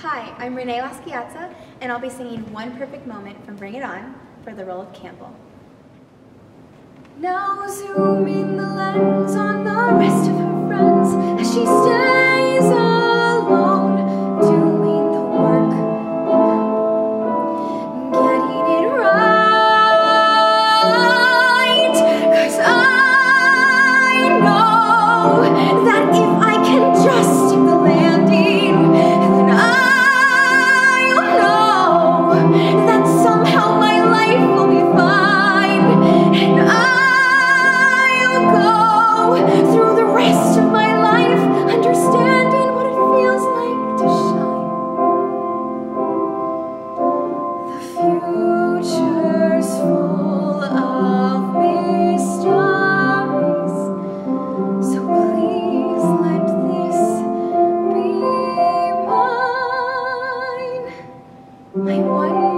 Hi, I'm Renee La Schiazza, and I'll be singing One Perfect Moment from Bring It On for the role of Campbell. Now zoom in the lens on the rest I one.